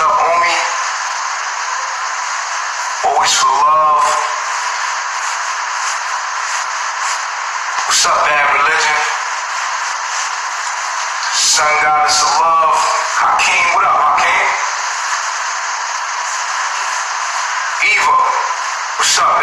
up, homie? Always for love. What's up, bad religion? Sun goddess of love. Hakeem, what up, Hakeem? Eva, what's up?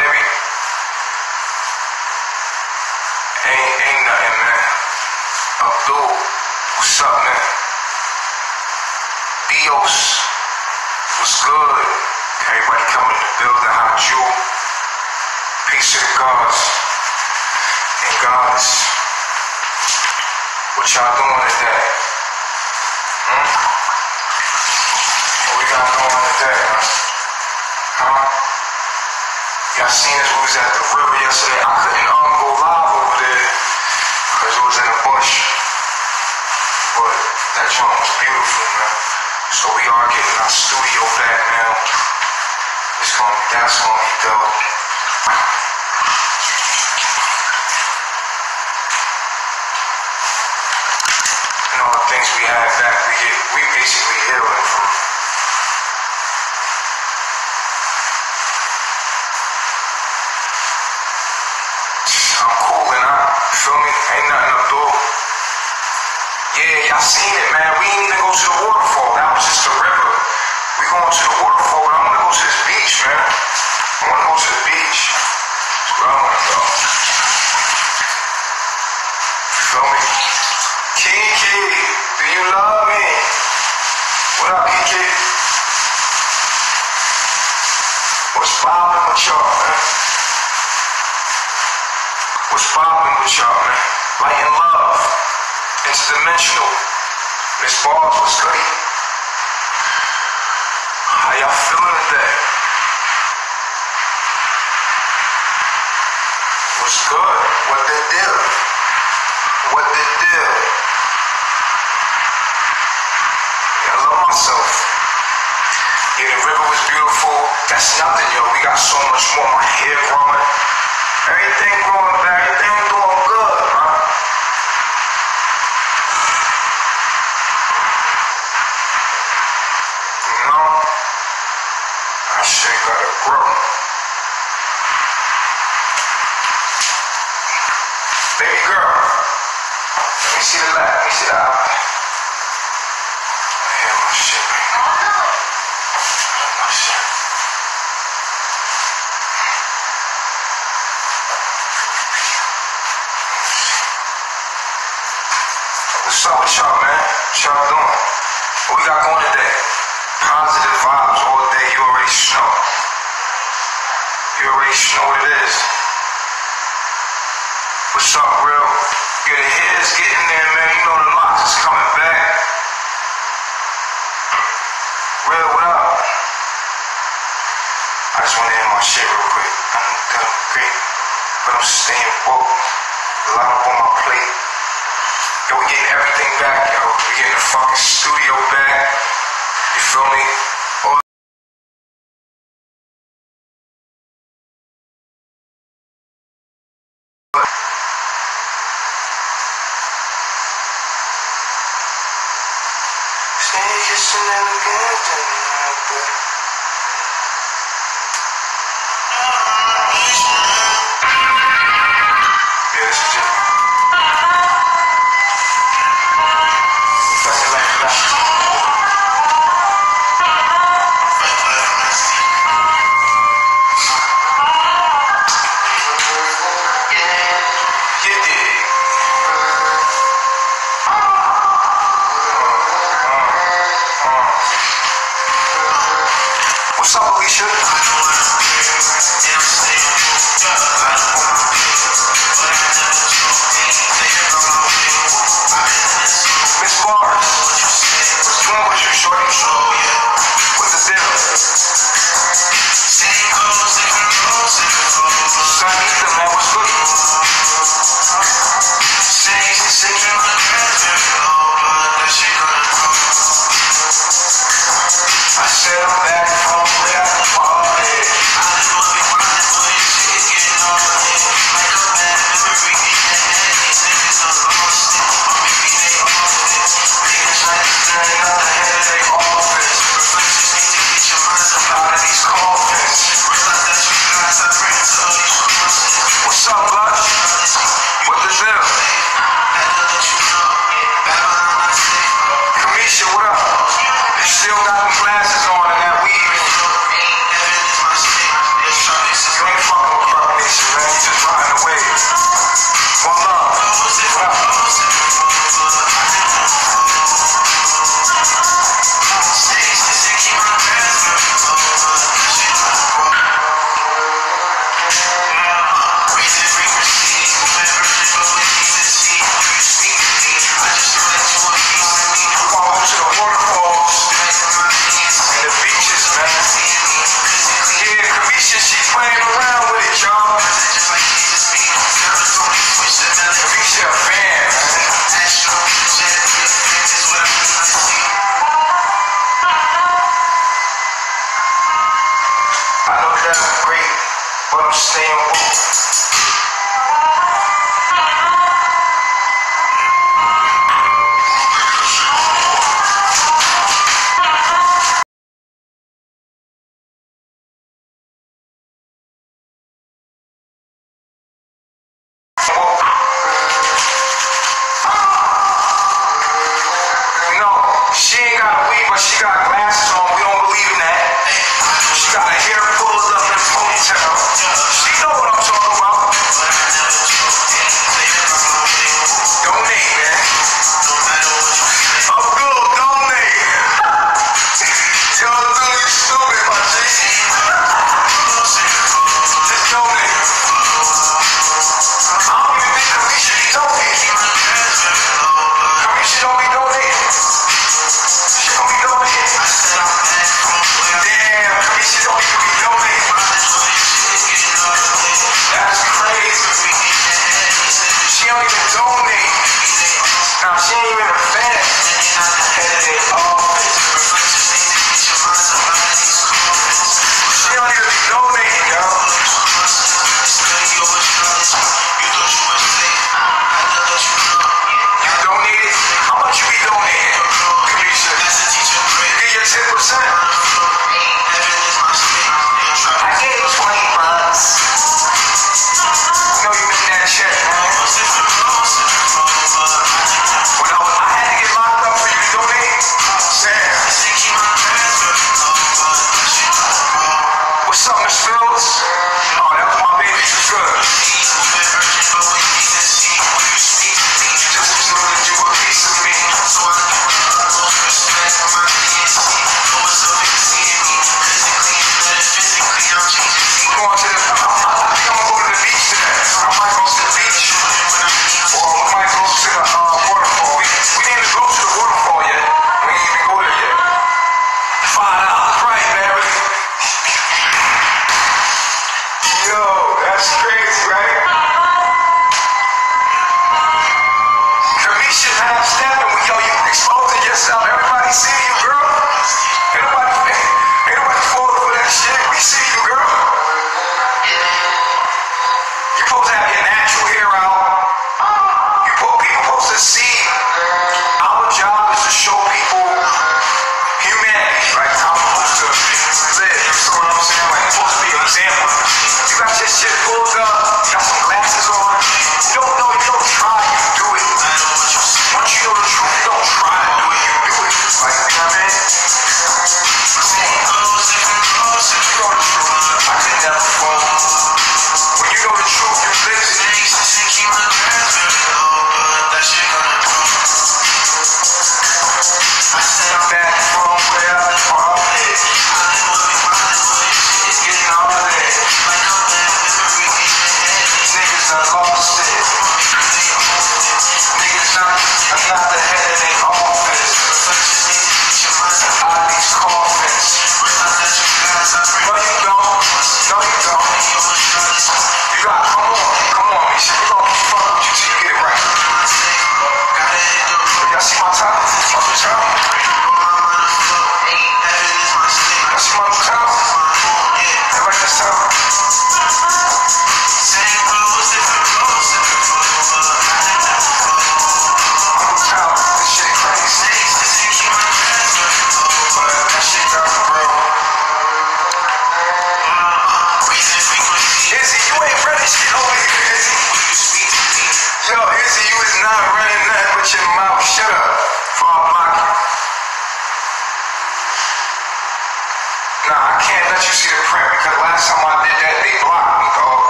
What y'all doing today? Hmm? What we got going today, huh? Huh? Y'all seen us? We was at the river yesterday. I couldn't um, go live over there because it was in the bush. But that joint was beautiful, man. So we are getting our studio back. you love me what up, became What's bombing with y'all, man. What's bombing with y'all, man. Light and love, interdimensional. Miss Bars was great. How y'all feeling today? What's good? What they deal? What they deal? love myself. Yeah, the river was beautiful. That's nothing, yo. We got so much more. My hair growing. Everything growing back. Everything Yo, we're getting everything back, yo. We're getting the fucking studio back. You feel me?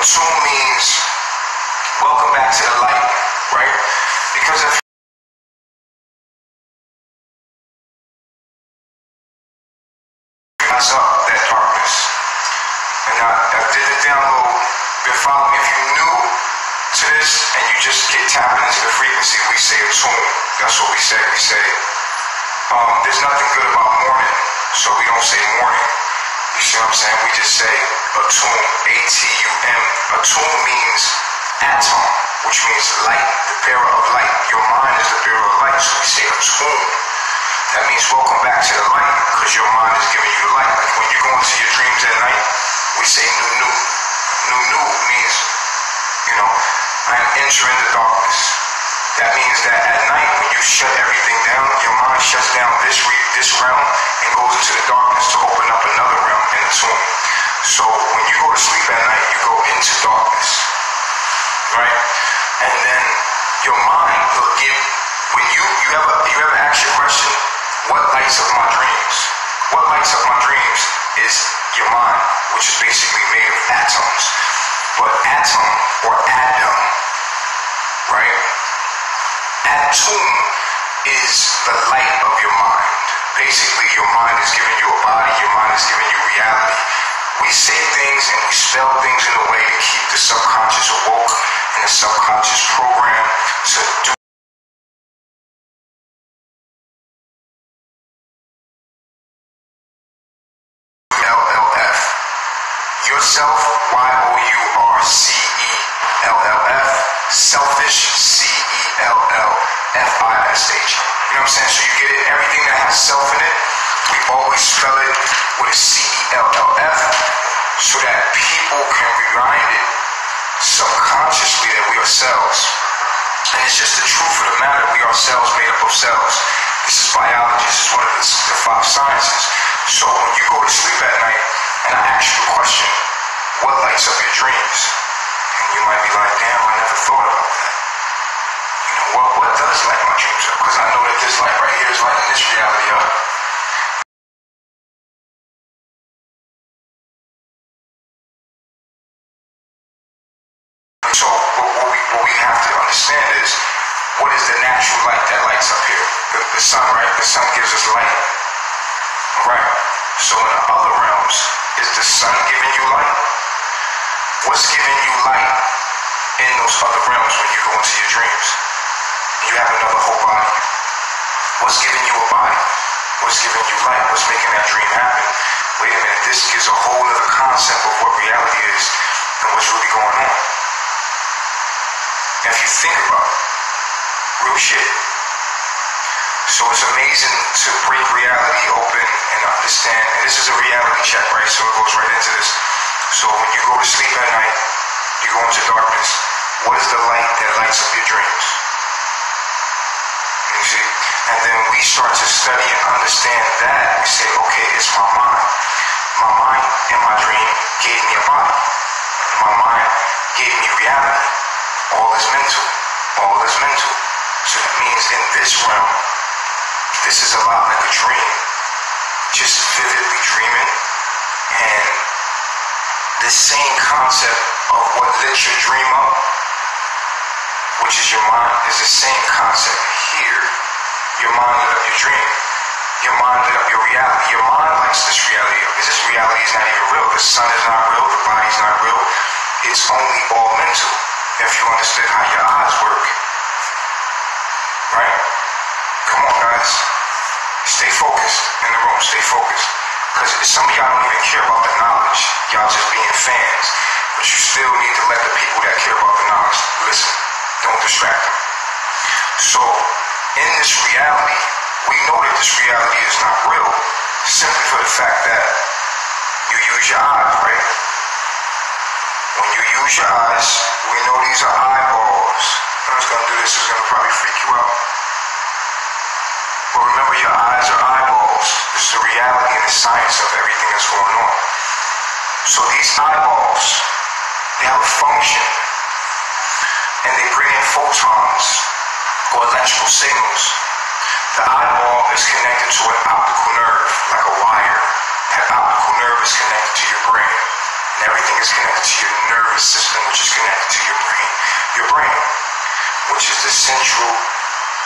Zoom means welcome back to the light, right? Because if up that darkness. And I, I did a download. If, if you're new to this and you just get tapping into the frequency, we say atum. That's what we say. We say um, there's nothing good about morning, so we don't say morning. You see what I'm saying? We just say atum, A-T-U-M. Atum means atom, which means light, the bearer of light. Your mind is the bearer of light, so we say atum. That means welcome back to the light, because your mind is giving you light. Like when you go into your dreams at night, we say nu-nu. Nu-nu means, you know, I'm entering the darkness. That means that at night, when you shut everything down, your mind shuts down this, re- this realm and goes into the darkness to open so when you go to sleep at night, you go into darkness, right? And then your mind will give. When you you ever you ever ask your question, what lights up my dreams? What lights up my dreams is your mind, which is basically made of atoms. But atom or atom, right? Atom is the light of your mind. Basically, your mind is giving you a body, your mind is giving you reality we say things and we spell things in a way to keep the subconscious awoke and the subconscious program to do. Yourself, Y O U R C E L L F. Selfish, C E L L F I S H. You know what I'm saying? So you get it, everything that has self in it, we always spell it with a C LLF so that people can be it subconsciously that we are cells. And it's just the truth of the matter. We are cells made up of cells. This is biology. This is one of the, the five sciences. So when you go to sleep at night and I ask you a question, what lights up your dreams? And you might be like, damn, I never thought about that. You know, what, what does light my dreams up? Because I know that this light right here is lighting this reality up. So what, what, we, what we have to understand is what is the natural light that lights up here? The, the sun, right? The sun gives us light, right? So in other realms, is the sun giving you light? What's giving you light in those other realms when you go into your dreams? You have another whole body. What's giving you a body? What's giving you light? What's making that dream happen? Wait a minute, this gives a whole other concept of what reality is and what's really going on. If you think about it, real shit. So it's amazing to break reality open and understand. And this is a reality check, right? So it goes right into this. So when you go to sleep at night, you go into darkness. What is the light that lights up your dreams? You see? And then we start to study and understand that. We say, okay, it's my mind. My mind and my dream gave me a body. My mind gave me reality. All is mental. All is mental. So that means in this realm, this is a lot like a dream. Just vividly dreaming. And the same concept of what lets your dream up, which is your mind, is the same concept here. Your mind lit up your dream. Your mind lit up your reality. Your mind lights this reality up. Because this reality is not even real. The sun is not real. The body is not real. It's only all mental. If you understood how your eyes work, right? Come on, guys. Stay focused in the room. Stay focused. Because some of y'all don't even care about the knowledge. Y'all just being fans. But you still need to let the people that care about the knowledge listen. Don't distract them. So, in this reality, we know that this reality is not real simply for the fact that you use your eyes, right? When you use your eyes, we know these are eyeballs. I'm gonna do this, it's gonna probably freak you out. But remember, your eyes are eyeballs. This is the reality and the science of everything that's going on. So these eyeballs, they have a function. And they bring in photons or electrical signals. The eyeball is connected to an optical nerve, like a wire. That optical nerve is connected to your brain. And everything is connected to your nervous system, which is connected to your brain. Your brain, which is the central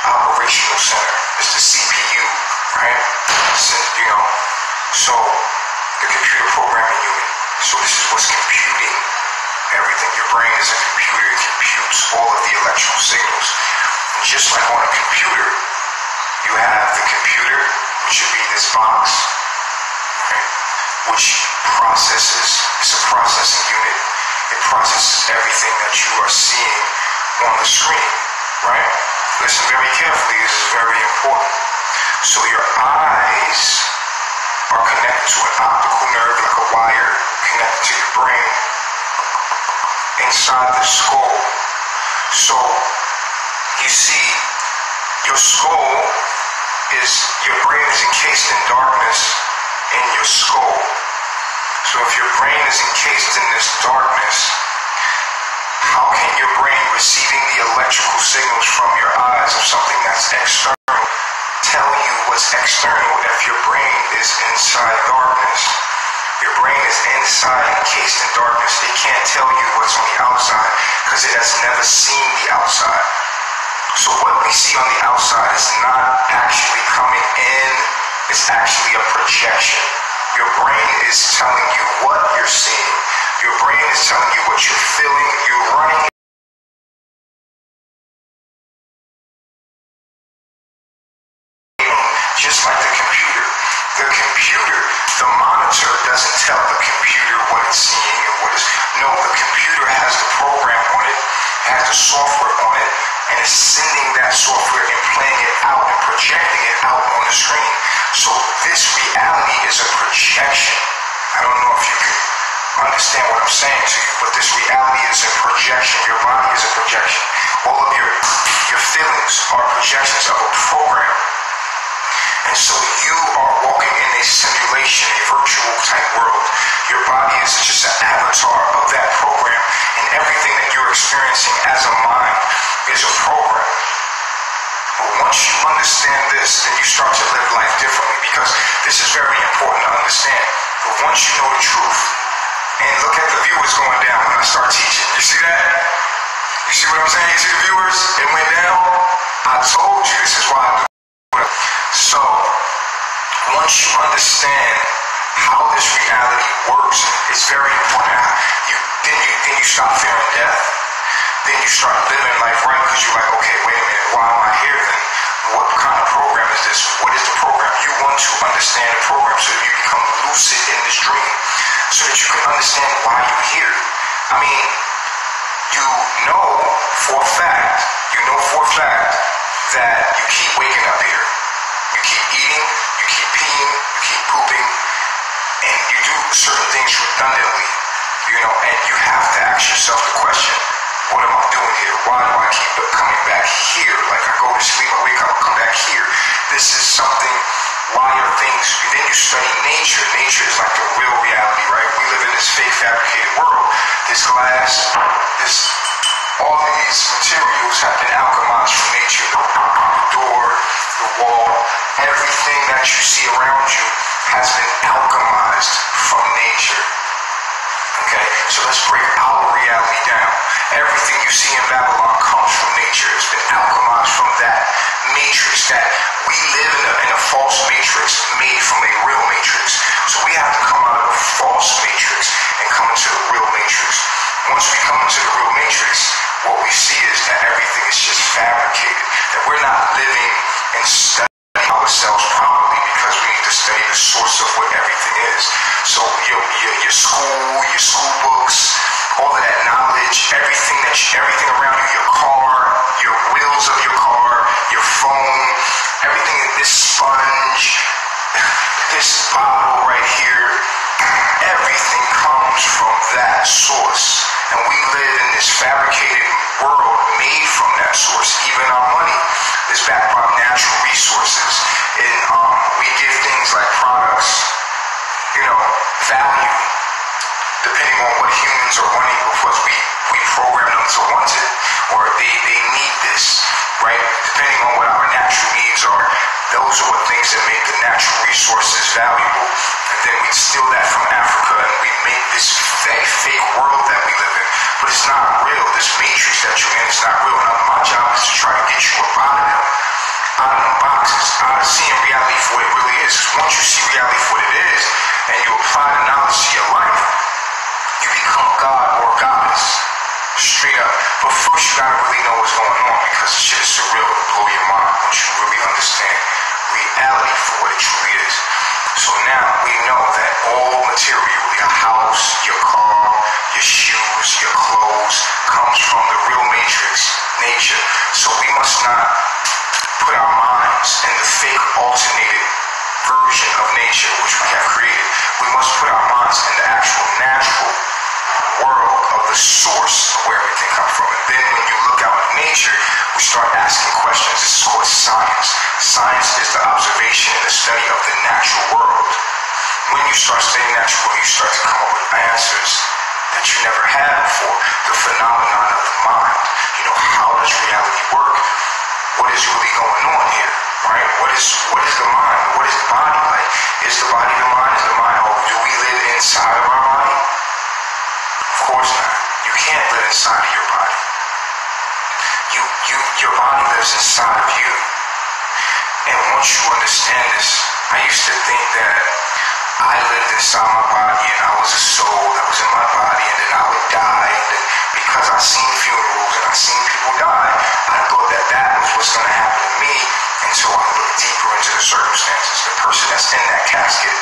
operational center. It's the CPU, right? You know, so the computer programming unit. So this is what's computing everything. Your brain is a computer. It computes all of the electrical signals. And just like on a computer, you have the computer, which should be this box, which processes, it's a processing unit. It processes everything that you are seeing on the screen, right? Listen very carefully, this is very important. So your eyes are connected to an optical nerve like a wire connected to your brain inside the skull. So you see, your skull is, your brain is encased in darkness in your skull. So if your brain is encased in this darkness, how can your brain receiving the electrical signals from your eyes of something that's external tell you what's external if your brain is inside darkness? Your brain is inside, encased in darkness. It can't tell you what's on the outside because it has never seen the outside. So what we see on the outside is not actually coming in, it's actually a projection. Your brain is telling you what you're seeing. Your brain is telling you what you're feeling. You're running just like the computer. The computer, the monitor doesn't tell the computer what it's seeing and what it's no, the computer has the program on it, has the software on it, and is sending that software and playing it out and projecting it out on the screen. So this reality is a projection. I don't know if you can understand what I'm saying to you, but this reality is a projection. Your body is a projection. All of your your feelings are projections of a program. And so you are walking in a simulation, a virtual type world. Your body is just an avatar of that program. And everything that you're experiencing as a mind is a program. But once you understand this, then you start to live life differently because this is very important to understand. But once you know the truth, and look at the viewers going down when I start teaching. You see that? You see what I'm saying? You see the viewers? It went down. I told you this is why I do so, once you understand how this reality works, it's very important. You then you then you stop fearing death. Then you start living life right because you're like, okay, wait a minute, why am I here then? What kind of program is this? What is the program? You want to understand the program so you become lucid in this dream, so that you can understand why you're here. I mean, you know for a fact, you know for a fact that you keep waking up here. You keep eating, you keep peeing, you keep pooping, and you do certain things redundantly, you know, and you have to ask yourself the question, what am I doing here? Why do I keep coming back here? Like I go to sleep, I wake up, I come back here. This is something, why are things, then you study nature. Nature is like the real reality, right? We live in this fake fabricated world. This glass, this all of these materials have been alchemized from nature. The door, the wall, everything that you see around you has been alchemized from nature. Okay? So let's break our reality down. Everything you see in Babylon comes from nature. It's been alchemized from that matrix that we live in a, in a false matrix made from a real matrix. So we have to come out of the false matrix and come into the real matrix. Once we come into the real matrix, what we see is that everything is just fabricated. That we're not living and studying ourselves study the source of what everything is. So your, your, your school, your school books, all of that knowledge, everything that you, everything around you, your car, your wheels of your car, your phone, everything in this sponge, this bottle right here, everything comes from that source. And we live in this fabricated world made from that source. Even our money is backed by natural resources. And um, we give things like products, you know, value, depending on what humans are wanting because we, we program them to want it or they, they need this, right? Depending on what our natural needs are. Those are what things that make the natural resources valuable. And then we steal that from Africa and we make this fake, fake world that we live in. But it's not real. This matrix that you're in is not real. And my job is to try to get you up out of them, out of out of seeing reality for what it really is. Because once you see reality for what it is, and you apply the knowledge to your life, you become God or goddess. Straight up. But first you gotta really know what's going on because the shit is surreal. It'll blow your mind once you really understand reality for what it truly is. So now we know that all material, your house, your car, your shoes, your clothes, comes from the real matrix, nature. So we must not put our minds in the fake alternated version of nature which we have created. We must put our minds in the actual natural world of the source of where everything comes from. And then when you look out at nature, we start asking questions. This is called science. Science is the observation and the study of the natural world. When you start studying natural world, you start to come up with answers that you never had before. The phenomenon of the mind. You know, how does reality work? What is really going on here? Right? What is what is the mind? What is the body like? Is the body the mind? Is the mind or do we live inside of our body? Of course not. You can't live inside of your body. You you your body lives inside of you. And once you understand this, I used to think that I lived inside my body and I was a soul that was in my body and then I would die and because I seen funerals and I seen people die, I thought that that was what's going to happen to me until I looked deeper into the circumstances. The person that's in that casket,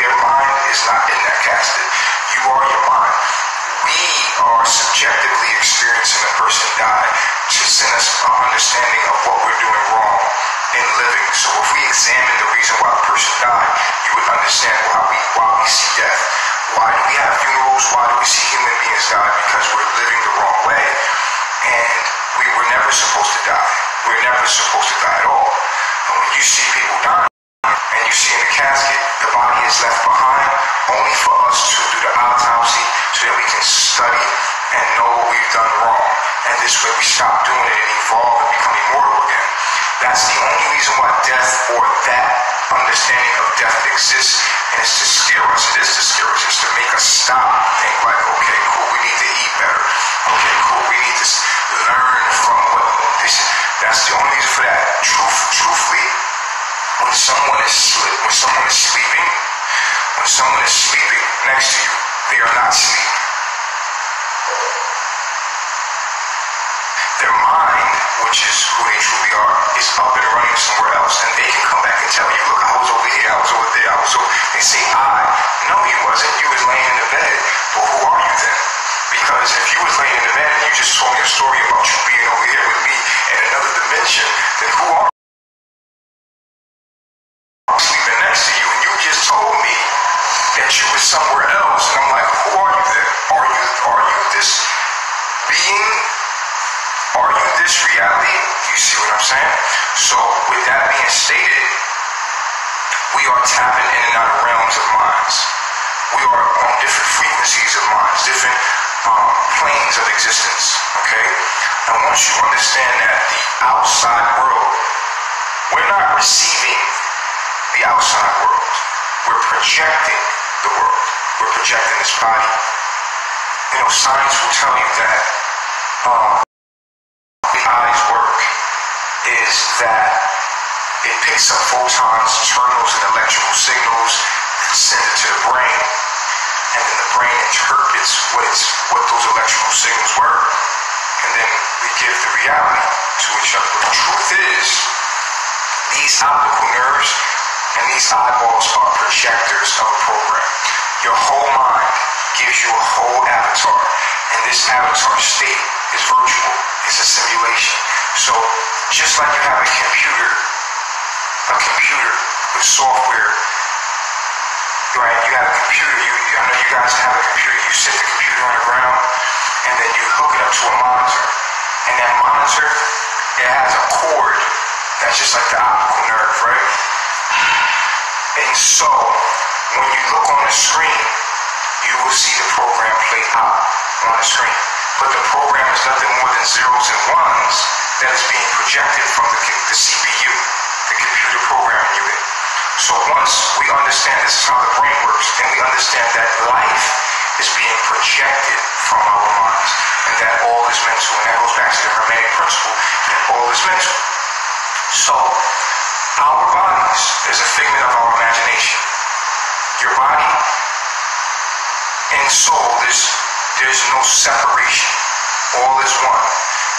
their mind is not in that casket. You are your mind. We are subjectively experiencing a person die to send us an understanding of what we're doing wrong in living. So if we examine the reason why the person died, you would understand why we why we see death. Why do we have funerals? Why do we see human beings die? Because we're living the wrong way. And we were never supposed to die. We are never supposed to die at all. And when you see people die, and you see in the casket, the body is left behind only for us to do the autopsy so that we can study and know what we've done wrong. And this way we stop doing it and evolve and become immortal again. That's the only reason why death or that understanding of death exists, and it's to scare us. It is to scare us. It's to make us stop and think like, okay, cool, we need to eat better. Okay, cool, we need to learn from what this. That's the only reason for that. Truth, truthfully, when someone is when someone is sleeping, when someone is sleeping next to you, they are not sleeping. Their mind, which is who they truly are, is up and running somewhere else, and they can come back and tell you, look, I was over here, I was over there, I was over. They say, I. No, you wasn't. You was laying in the bed. But who are you then? Because if you was laying in the bed and you just told me a story about you being over here with me in another dimension, then who are I'm sleeping next to you and you just told me that you were somewhere else. And I'm like, who are you then? Are you are you this being? Are you this reality? You see what I'm saying? So with that being stated, we are tapping in and out of realms of minds. We are on different frequencies of minds, different um, planes of existence. Okay? And want you to understand that the outside world, we're not receiving the outside world. We're projecting the world. We're projecting this body. You know, science will tell you that uh, the eyes work is that it picks up photons, terminals, and electrical signals, and sends it to the brain. And then the brain interprets what what those electrical signals were, and then we give the reality to each other. But the truth is, these optical nerves and these eyeballs are projectors of a program. Your whole mind gives you a whole avatar, and this avatar state is virtual. It's a simulation. So just like you have a computer, a computer with software, right? You have a computer. You, I know you guys have a computer. You sit the computer on the ground, and then you hook it up to a monitor, and that monitor it has a cord that's just like the optical nerve, right? And so when you look on the screen, you will see the program play out on the screen. But the program is nothing more than zeros and ones that is being projected from the, the CPU, the computer programming unit. So once we understand this is how the brain works, then we understand that life is being projected from our minds, and that all is mental, and that goes back to the Hermetic principle, that all is mental. So, our bodies is a figment of our imagination. Your body and soul, there's, there's no separation. All is one.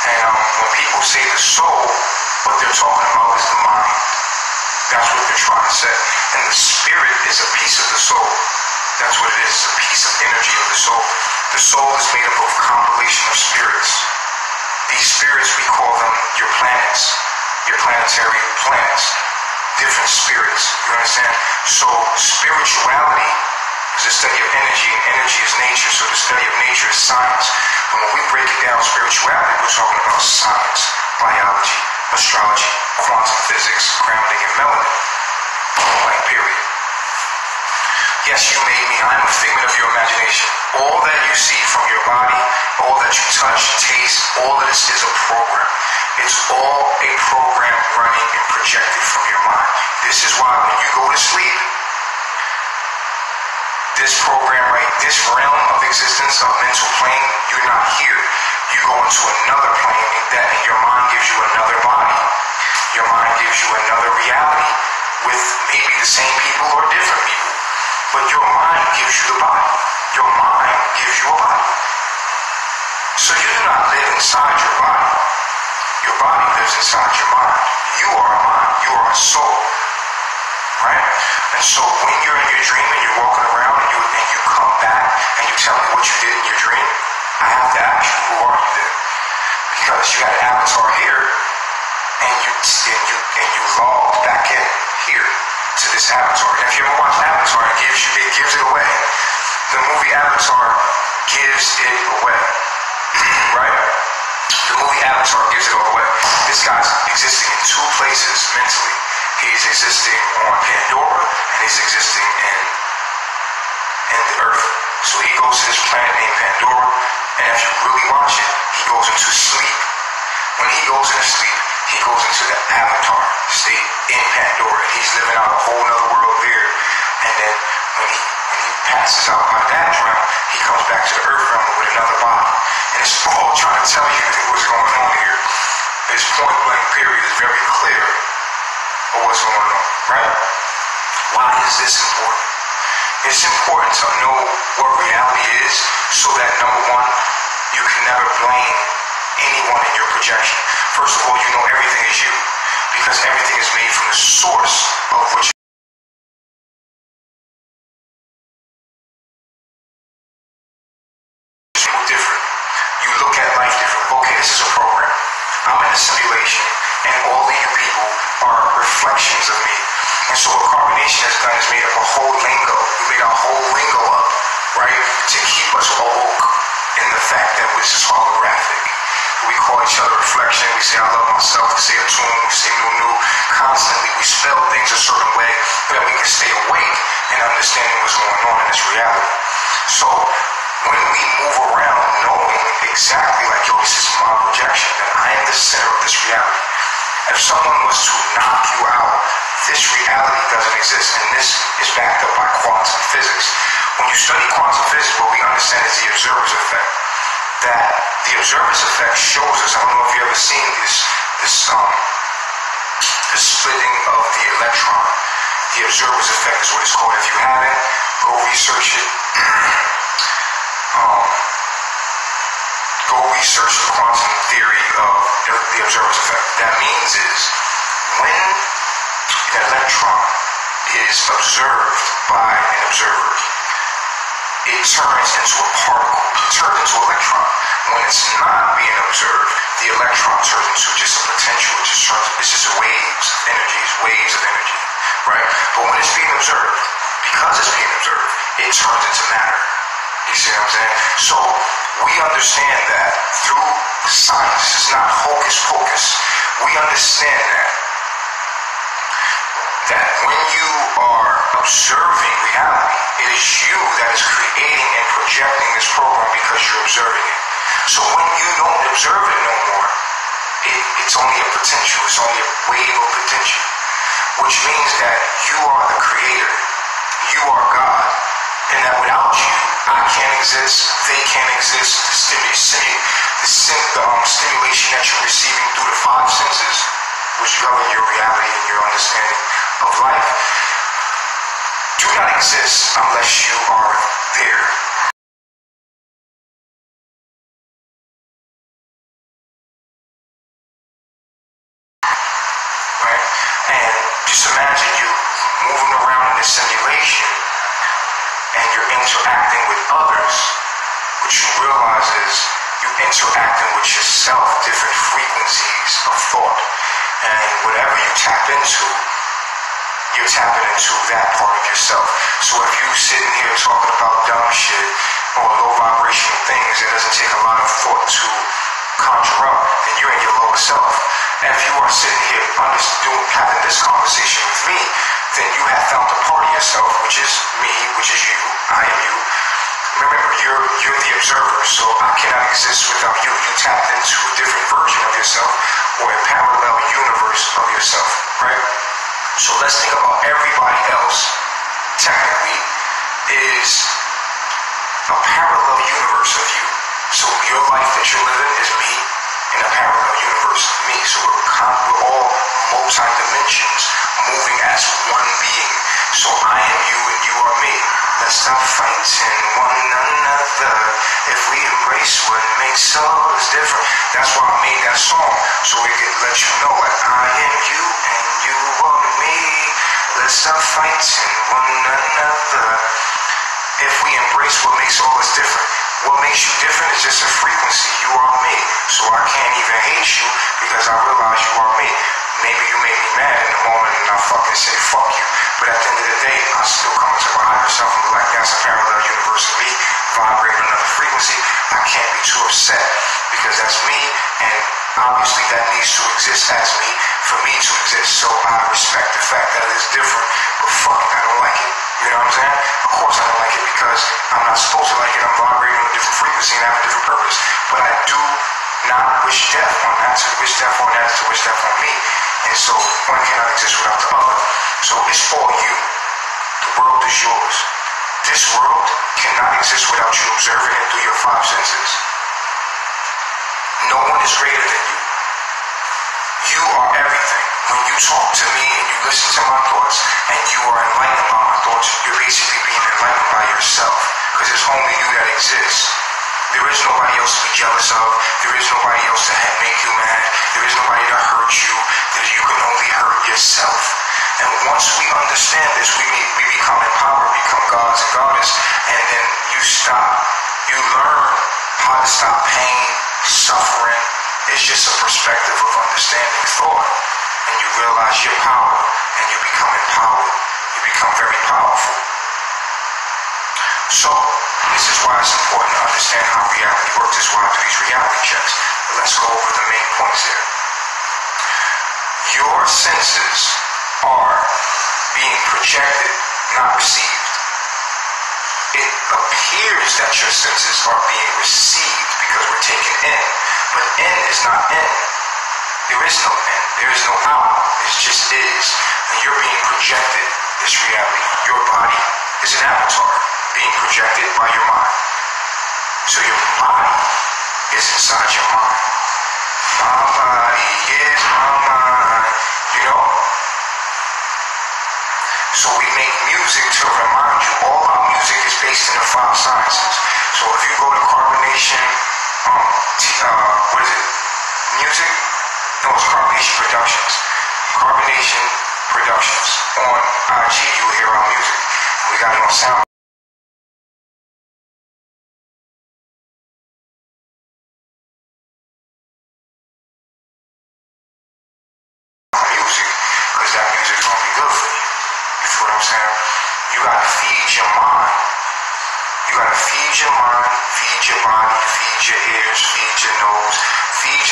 And um, when people say the soul, what they're talking about is the mind. That's what they're trying to say. And the spirit is a piece of the soul. That's what it is, a piece of energy of the soul. The soul is made up of a compilation of spirits. These spirits, we call them your planets, your planetary planets, different spirits. You understand? So spirituality is the study of energy, and energy is nature. So the study of nature is science. And when we break it down, spirituality, we're talking about science, biology, astrology, quantum physics, grounding, and melanin. Blank period. Yes, you made me. I'm a figment of your imagination. All that you see from your body, all that you touch, taste, all of this is a program. It's all a program running and projected from your mind. This is why when you go to sleep, this program right, this realm of existence, of mental plane, you're not here. You go into another plane and that and your mind gives you another body. Your mind gives you another reality with maybe the same people or different people. But your mind gives you the body. Your mind gives you a body. So you do not live inside your body. Your body lives inside your mind. You are a mind. You are a soul. Right? And so when you're in your dream and you're walking around and you and you come back and you tell me what you did in your dream, I have to ask you, who are you then? Because you got an avatar here and you and you and you logged back in here to this avatar. If you ever watch Avatar, it gives you it gives it away. The movie Avatar gives it away. right? The movie Avatar gives it all away. This guy's existing in two places mentally. He's existing on Pandora and he's existing in in the Earth. So he goes to this planet named Pandora, and if you really watch it, he goes into sleep. When he goes into sleep, he goes into the avatar state in Pandora, and he's living out a whole other world there. And then when he when he passes out by that realm, he comes back to the Earth realm with another body. And it's all trying to tell you what's going on here. This point blank period is very clear of what's going on, right? Why is this important? It's important to know what reality is so that number one, you can never blame anyone in your projection. First of all, you know everything is you because everything is made from the source of which different. You look at life different. Okay, this is a program. I'm in a simulation, and all people are reflections of me. And so what has done is made up a whole lingo. We made whole lingo up, right, to keep us awoke in the fact that this is holographic. We call each other reflection. We say, I love myself. We say atum. We say new, new. Constantly, we spell things a certain way that we can stay awake and understanding what's going on in this reality. So when we move around knowing exactly like, yo, this is my projection, that I am the center of this reality. If someone was to knock you out this reality doesn't exist. And this is backed up by quantum physics. When you study quantum physics, what we understand is the observer's effect. That the observer's effect shows us, I don't know if you've ever seen this, this um, the splitting of the electron. The observer's effect is what it's called. If you haven't, go research it. um, go research the quantum theory of the observer's effect. That means is when an electron is observed by an observer, it turns into a particle. It turns into an electron. When it's not being observed, the electron turns into just a potential. It just turns, it's just waves energy, waves of energy, right? But when it's being observed, because it's being observed, it turns into matter. You see what I'm saying? So we understand that through science. It's not hocus pocus. We understand that that when you are observing reality, it is you that is creating and projecting this program because you're observing it. So when you don't observe it no more, it, it's only a potential. It's only a wave of potential, which means that you are the creator. You are God, and that without you, I can't exist. They can't exist. The, stimu- the, the um, stimulation that you're receiving through the five senses, which govern your reality and your understanding of life, do not exist unless you are there. Right? And just imagine you moving around in this simulation and you're interacting with others. What you realize is you're interacting with yourself, different frequencies of thought. And whatever you tap into, you're tapping into that part of yourself. So if you sitting here talking about dumb shit or low vibrational things, it doesn't take a lot of thought to conjure up, then you're in your lower self. And if you are sitting here having this conversation with me, then you have found a part of yourself, which is me, which is you, I am you. Remember, you're you're the observer, so I cannot exist without you. You tapped into a different version of yourself or a parallel universe of yourself, right? So let's think about everybody else, technically, is a parallel universe of you. So your life that you're living is me in a parallel universe me. So we're, we're all multi-dimensions moving as one being. So I am you and you are me. Let's stop fighting one another. If we embrace what makes us different. That's why I made that song. So we can let you know that I am you and you are me. Let's stop fighting one another. If we embrace what makes all us different. What makes you different is just a frequency. You are me. So I can't even hate you because I realize you are me. Maybe you made me mad in the moment and I fucking say fuck you. But at the end of the day, I still come into my higher self and be like, that's a parallel universe of me, vibrating another frequency. I can't be too upset because that's me and obviously that needs to exist as me for me to exist. So I respect the fact that it is different. But fuck I don't like it. You know what I'm saying? Of course I don't like it because I'm not supposed to like it. I'm vibrating on a different frequency and have a different purpose. But I do not wish death on that to wish death on that to wish death on me. And so one cannot exist without the other. So it's for you. The world is yours. This world cannot exist without you observing it through your five senses. No one is greater than you. You are everything. When you talk to me and you listen to my thoughts and you are enlightened by my thoughts, you're basically being enlightened by yourself. Because it's only you that exists. There is nobody else to be jealous of. There is nobody else to make you mad. There is nobody to hurt you. That you can only hurt yourself. And once we understand this, we, we become empowered, become gods and goddess, and then you stop. You learn how to stop pain, suffering. It's just a perspective of understanding thought. And you realize your power, and you become empowered. You become very powerful. So, this is why it's important to understand how reality works. This is why I do these reality checks. Let's go over the main points here. Your senses are being projected, not received. It appears that your senses are being received because we're taken in, but in is not in. There is no in. There is no out. It just is. And you're being projected this reality. Your body is an avatar being projected by your mind. So your body is inside your mind. My body is my mind. You know? So we make music to remind you. All our music is based in the five sciences. So if you go to Carbonation, um, t- uh, what is it? Music? No, it's Carbonation Productions. Carbonation Productions. On IG, you will hear our music. We got it on sound.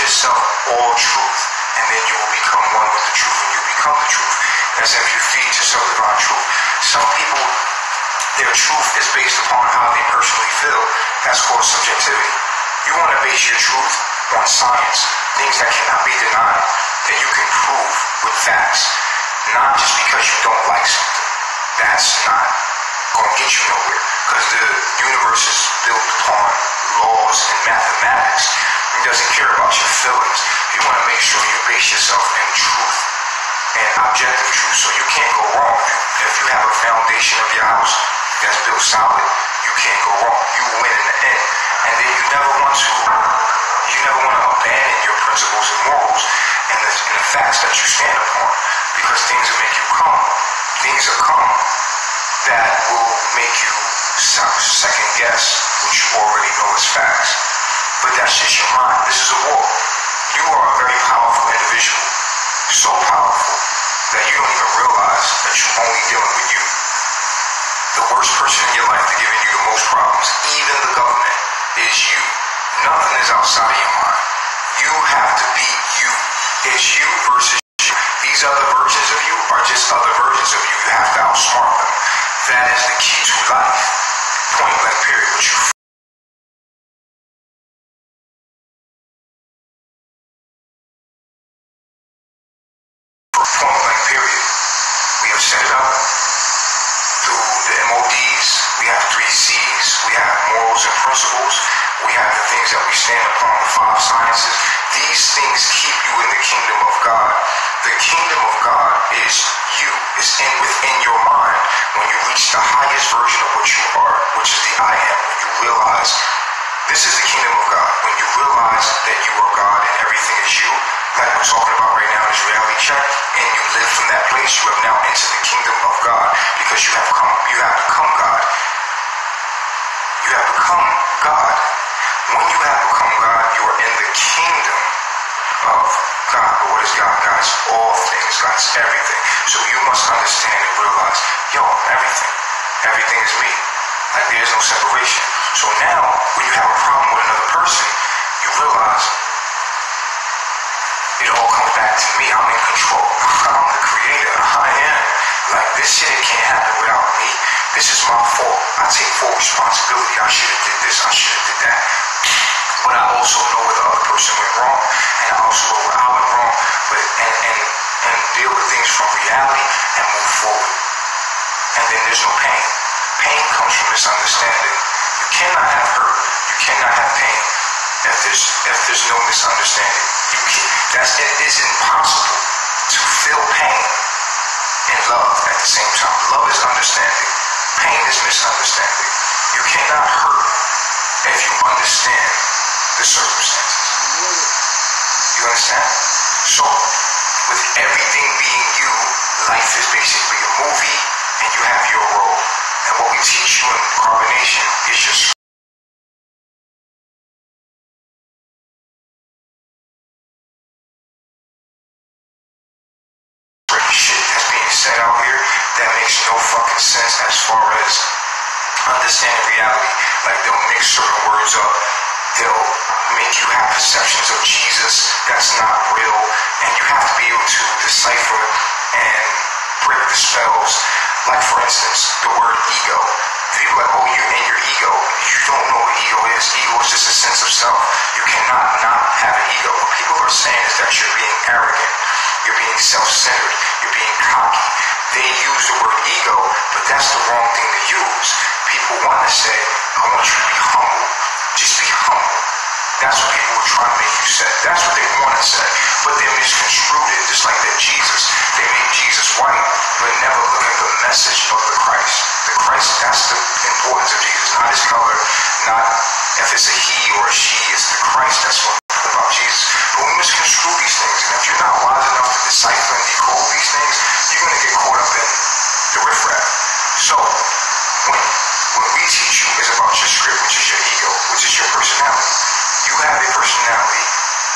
Yourself all truth, and then you will become one with the truth, and you become the truth. That's if you feed yourself divine truth. Some people, their truth is based upon how they personally feel. That's called subjectivity. You want to base your truth on science, things that cannot be denied, that you can prove with facts, not just because you don't like something. That's not going to get you nowhere because the universe is built upon laws and mathematics. It doesn't care about your feelings. You want to make sure you base yourself in truth and objective truth so you can't go wrong. If you have a foundation of your house that's built solid, you can't go wrong. You win in the end. And then you never want to you never want to abandon your principles and morals and the, and the facts that you stand upon because things will make you come. Things will come that will make you second guess what you already know as facts. Your mind. This is a war. You are a very powerful individual. So powerful that you don't even realize that you're only dealing with you. The worst person in your life that giving you the most problems, even the government, is you. Nothing is outside of your mind. You have to be you. It's you versus you. These other versions of you are just other versions of you. You have to outsmart them. That is the key to life. Point blank period. But you things that we stand upon, the five sciences. These things keep you in the kingdom of God. The kingdom of God is you. It's in within your mind. When you reach the highest version of what you are, which is the I am, when you realize this is the kingdom of God. When you realize that you are God and everything is you, like we're talking about right now this reality check, and you live from that place, you have now entered the kingdom of God because you have come, you have become God. You have become God. When you have become God, you are in the kingdom of God. But what is God? God is all things. God is everything. So you must understand and realize, yo, everything. Everything is me. Like there's no separation. So now, when you have a problem with another person, you realize it all comes back to me. I'm in control. I'm the creator. I am. Like this shit can't happen without me. This is my fault. I take full responsibility. I should have did this. I should have did that. But I also know where the other person went wrong, and I also know where I went wrong. But and and and deal with things from reality and move forward. And then there's no pain. Pain comes from misunderstanding. You cannot have hurt. You cannot have pain if there's if there's no misunderstanding. You can, that's it is impossible to feel pain and love at the same time. Love is understanding. Pain is misunderstanding. You cannot hurt if you understand the circumstances. You understand? So, with everything being you, life is basically a movie, and you have your role. And what we teach you in carbonation is just shit that's being said out here that makes no fucking sense as far as understanding reality. Like they'll mix certain words up. They'll make you have perceptions of Jesus that's not real, and you have to be able to decipher and break the spells. Like for instance, the word ego. People like, oh, you and your ego. You don't know what ego is. Ego is just a sense of self. You cannot not have an ego. What people are saying is that you're being arrogant. You're being self-centered. You're being cocky. They use the word ego, but that's the wrong thing to use. People want to say, I want you to be humble. Just be humble. That's what people were trying to make you say. That's what they want to say. But they misconstrued it, just like that Jesus. They made Jesus white, but never look at the message of the Christ. The Christ, that's the importance of Jesus. Not his color, not if it's a he or a she. It's the Christ that's what about Jesus. But we misconstrue these things. And if you're not wise enough to decipher and decode these things, you're going to get caught up in the riffraff. So, when, when we teach you is about your script, which is your ego, which is your personality. You have a personality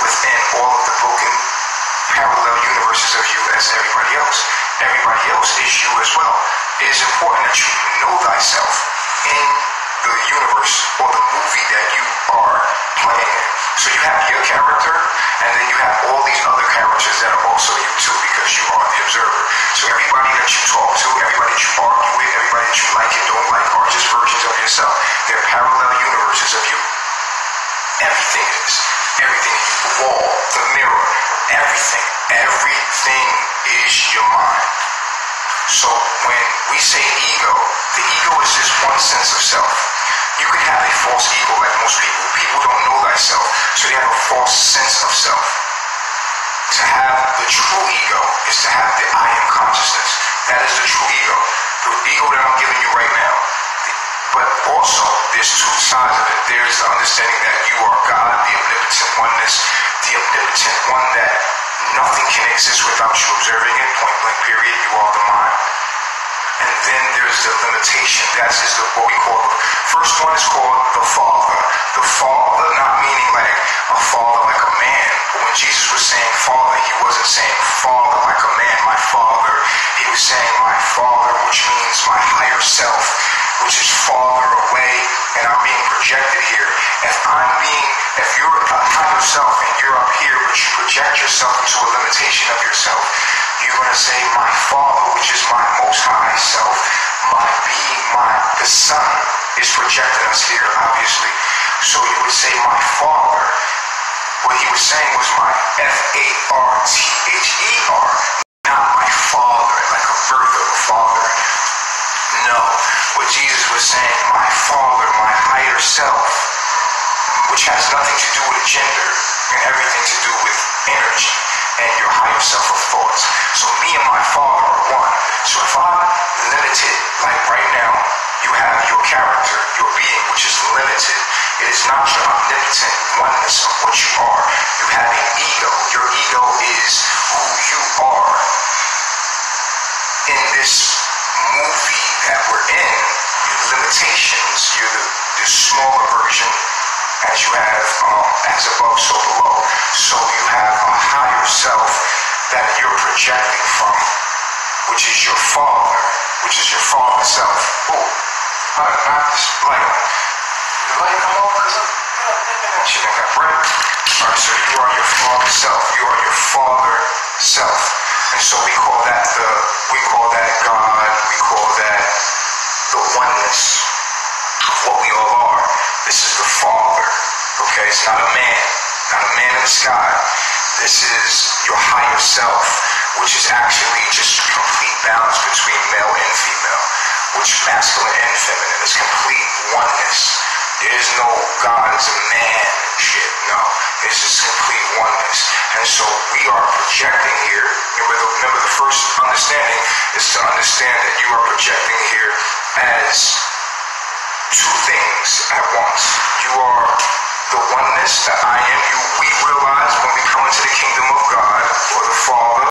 within all of the broken parallel universes of you as everybody else. Everybody else is you as well. It is important that you know thyself in the universe or the movie that you are playing in. So you have your character, and then you have all these other characters that are also you too, because you are the observer. So everybody that you talk to, everybody that you argue with, everybody that you like and don't like are just versions of yourself. They're parallel universes of you. Everything is. Everything in. The wall, the mirror, everything. Everything is your mind. So when we say ego, the ego is just one sense of self. You can have a false ego like most people. People don't know thyself, so they have a false sense of self. To have the true ego is to have the I am consciousness. That is the true ego. The ego that I'm giving you right now. But also, there's two sides of it. There's the understanding that you are God, the omnipotent oneness, the omnipotent one that nothing can exist without you observing it, point blank period, you are the mind. And then there's the limitation. That's just the, what we call the first one is called the Father. The Father, not meaning like a father like a man. But when Jesus was saying Father, he wasn't saying Father like a man, my Father. He was saying my Father, which means my higher self, which is farther away, and I'm being projected here. If I'm being, if you're a higher self and you're up here, but you project yourself into a limitation of yourself, you're going to say, My Father, which is my most high self, my being, my, the Son is projecting us here, obviously. So you would say, My Father. What he was saying was my F A R T H E R, not my Father, like a birth of a father. No. What Jesus was saying, my Father, my higher self, which has nothing to do with gender and everything to do with energy and your higher self of thoughts. So me and my Father are one. So if I'm limited, like right now, you have your character, your being, which is limited. It is not your omnipotent oneness of what you are. You have an ego. Your ego is who you are limitations, you're the, the smaller version as you have um, as above, so below. So you have a higher self that you're projecting from, which is your father, which is your father self. Oh, did not this light? The light come on know, that shit ain't got bright. Alright, so you are your father self. You are your father self. And so we call that the, we call that God, we call that the oneness of what we all are. This is the Father. Okay, it's not a man, not a man in the sky. This is your higher self, which is actually just complete balance between male and female, which masculine and feminine is complete oneness. There is no God is a man shit. No, it's just complete oneness. And so we are projecting here. Remember the, remember the first understanding is to understand that you are projecting here as two things at once. You are the oneness that I am. You we realize when we come into the kingdom of God or the Father.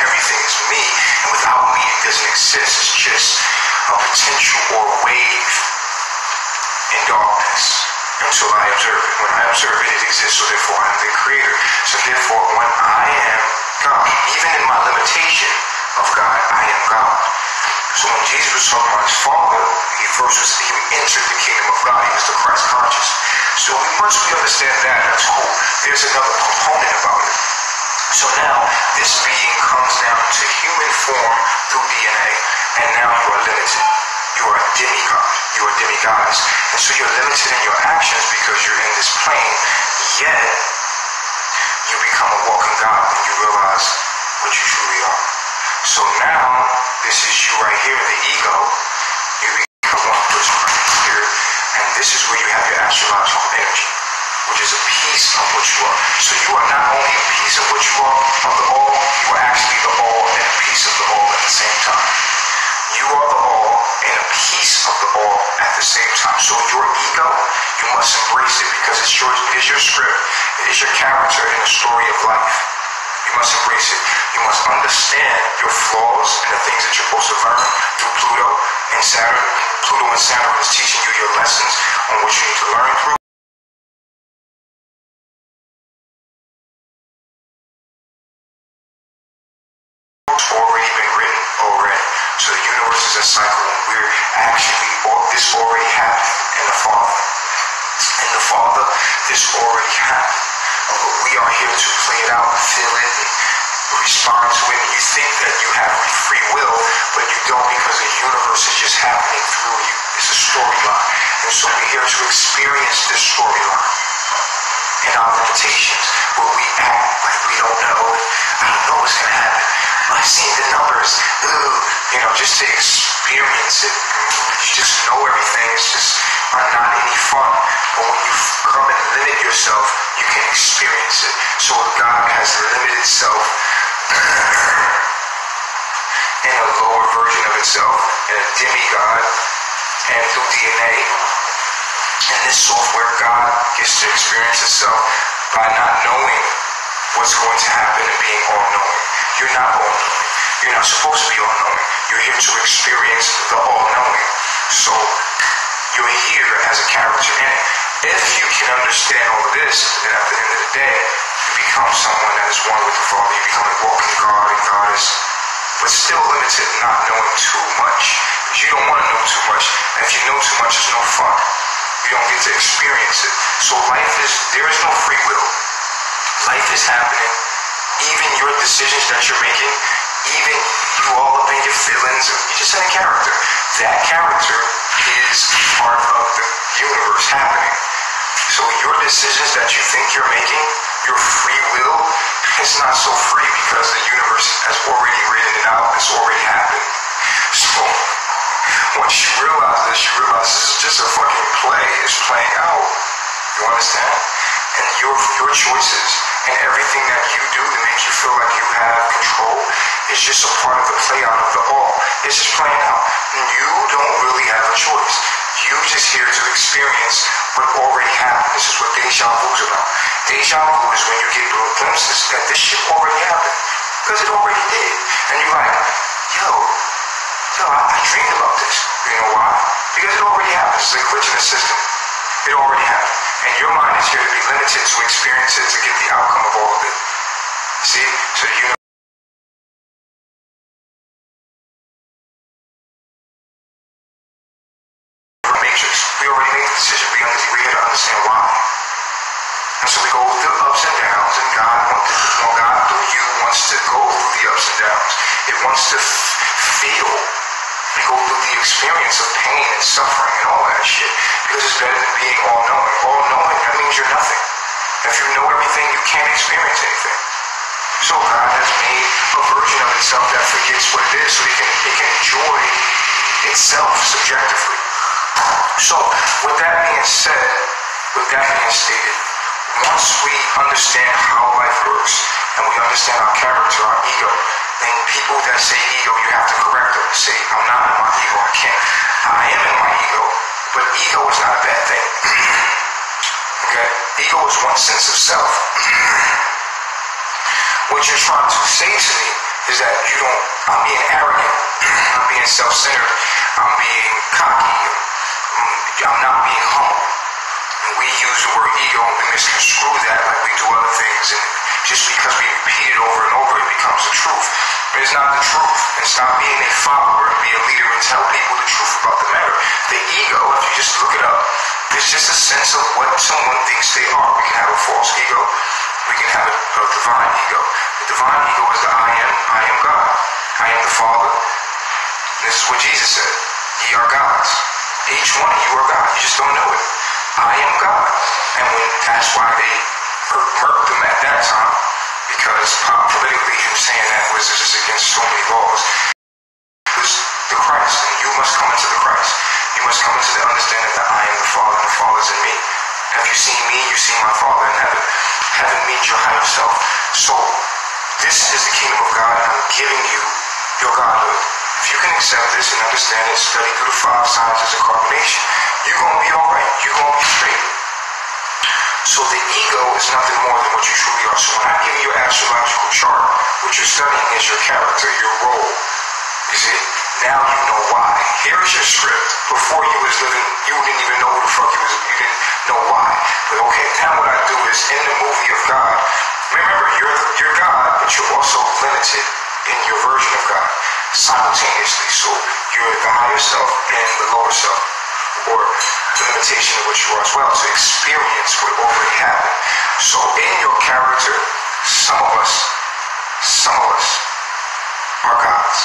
Everything is me, and without me it doesn't exist. It's just a potential or wave in darkness until I observe it. When I observe it, it exists, so therefore I am the creator. So therefore, when I am God, even in my limitation of God, I am God. So when Jesus was talking about his Father, he first was he entered the kingdom of God. He was the Christ conscious. So we, once we understand that, that's cool. There's another component about it. So now this being comes down to human form through DNA, and now you are limited. You are a demigod. You are demigoddess. And so you're limited in your actions because you're in this plane, yet you become a walking God when you realize what you truly are. So now, this is you right here, the ego. You become one person right here, and this is where you have your astrological energy, which is a piece of what you are. So you are not only a piece of what you are, of the all, you are actually the all and a piece of the all at the same time. You are the all and a piece of the all at the same time. So your ego, you must embrace it because it's your, it is your script, it is your character in the story of life. Must embrace it. You must understand your flaws and the things that you're supposed to learn through Pluto and Saturn. Pluto and Saturn is teaching you your lessons on what you need to learn through. Already been written already. So the universe is a cycle and we're actually, this already happened in the Father. In the Father, this already happened. We are here to play it out, feel it, respond to it. You think that you have free will, but you don't because the universe is just happening through you. It's a storyline. And so we're here to experience this storyline and our limitations where we act like we don't know. I don't know what's gonna happen. I've seen the numbers. You know, just to experience it. You just know everything. It's just not any fun. But when you come and limit yourself, you can experience it. So God has limited itself in a lower version of itself, in a demigod, and through DNA. In this software, God gets to experience itself by not knowing what's going to happen and being all-knowing. You're not all-knowing. You're not supposed to be all-knowing. You're here to experience the all-knowing. So you're here as a character in it. If you can understand all of this, then at the end of the day, you become someone that is one with the Father. You become a walking God and goddess, but still limited, not knowing too much. You don't want to know too much. And if you know too much, it's no fun. You don't get to experience it. So life is, there is no free will. Life is happening. Even your decisions that you're making, even you all up in your feelings, you're just in a character. That character is part of the universe happening. So your decisions that you think you're making, your free will, is not so free because the universe has already written it out. It's already happened. So once you realize this, you realize this is just a fucking play. It's playing out. You understand? And your your choices and everything that you do that makes you feel like you have control is just a part of the play out of the all. It's just playing out. You don't really have a choice. You just here to experience what already happened. This is what deja vu is about. Deja vu is when you get little glimpses that this shit already happened. Because it already did. And you're like, yo, yo, I, I dreamed about this. You know why? Because it already happened. It's a glitch in the system. It already happened. And your mind is here to be limited to experience it to get the outcome of all of it. See? So universe. Matrix. We already made the decision. We understand. We're to understand why. And so we go through ups and downs, and God wants to, well, God through you wants to go through the ups and downs. It wants to feel and go through the experience of pain and suffering that shit. Because it's better than being all knowing. All knowing, that means you're nothing. If you know everything, you can't experience anything. So God has made a version of itself that forgets what it is so it can, it can enjoy itself subjectively. So, with that being said, with that being stated, once we understand how life works and we understand our character, our ego, then people that say ego, you have to correct them. Say, I'm not in my ego, I can't. I am in my but ego is not a bad thing. okay? Ego is one sense of self. what you're trying to say to me is that you don't, I'm being arrogant, I'm being self-centered, I'm being cocky, mm, I'm not being humble. And we use the word ego and we misconstrue that like we do other things. And just because we repeat it over and over, it becomes the truth. But it's not the truth. And stop being a follower and be a leader and tell people the truth about the matter. The ego, if you just look it up, It's just a sense of what someone thinks they are. We can have a false ego. We can have a, a divine ego. The divine ego is the I am. I am God. I am the Father. This is what Jesus said. Ye are gods. Each one of you are God. You just don't know it. I am God. And when that's why they murked him at that time, because politically was saying that was just against so many laws. It was the Christ, and you must come into the Christ. You must come into the understanding that I am the Father, and the Father's in me. If you see me, you see my Father in heaven. Heaven means your higher self. So, this is the kingdom of God, and I'm giving you your Godhood. If you can accept this and understand it, study through the five sciences of carbonation, you're going to be all right. You're to be straight. So the ego is nothing more than what you truly are. So when I give you your astrological chart, what you're studying is your character, your role. You see? Now you know why. Here is your script. Before you was living, you didn't even know who the fuck you was. You didn't know why. But okay, now what I do is in the movie of God. Remember, you're you're God, but you're also limited in your version of God simultaneously. So you're the higher self and the lower self, or the limitation of which you are as well, to experience what already happened. So in your character, some of us, some of us are gods.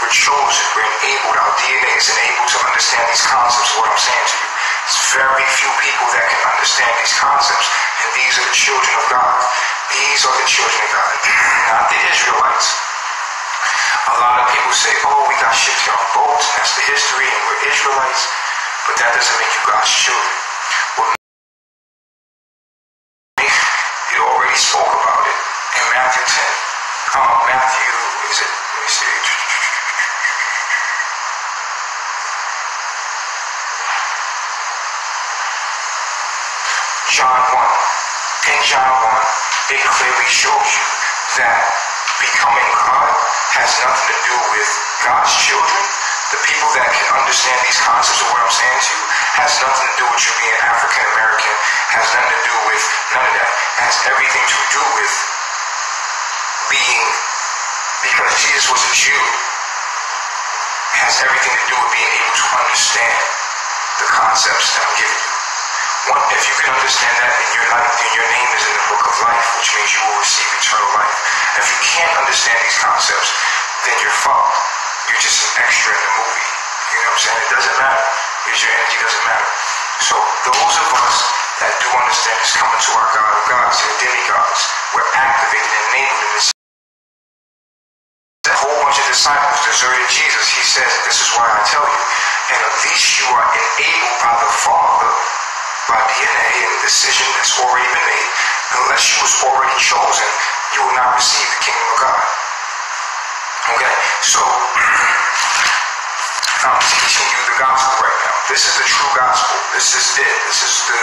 We're chosen, we're enabled, our DNA is enabled to understand these concepts, of what I'm saying to you. It's very few people that can understand these concepts, and these are the children of God. These are the children of God, not the Israelites. A lot of people say, oh, we got shipped here on boats, that's the history, and we're Israelites, but that doesn't make you God's children. Well, you already spoke about it in Matthew 10. Um, Matthew, is it, let me see. John 1. In John 1, it clearly shows you that becoming God has nothing to do with God's children. The people that can understand these concepts of what I'm saying to you has nothing to do with you being African American, has nothing to do with none of that. Has everything to do with being, because Jesus was a Jew, has everything to do with being able to understand the concepts that I'm giving you. One, if you can understand that, then your life, then your name is in the book of life, which means you will receive eternal life. If you can't understand these concepts, then you're fucked. You're just an extra in the movie. You know what I'm saying? It doesn't matter. Because your energy doesn't matter. So those of us that do understand this coming to our God of gods, the demigods, we're activated and enabled in this. A whole bunch of disciples deserted Jesus. He says, This is why I tell you. And at least you are enabled by the Father by DNA and decision that's already been made. Unless you was already chosen, you will not receive the kingdom of God. Okay? So, I'm teaching you the gospel right now. This is the true gospel. This is it. This is the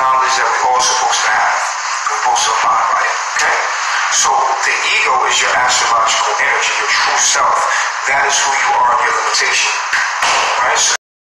knowledge that we're all supposed to have. We're supposed to abide by it. Okay? So, the ego is your astrological energy, your true self. That is who you are and your limitation. Right? So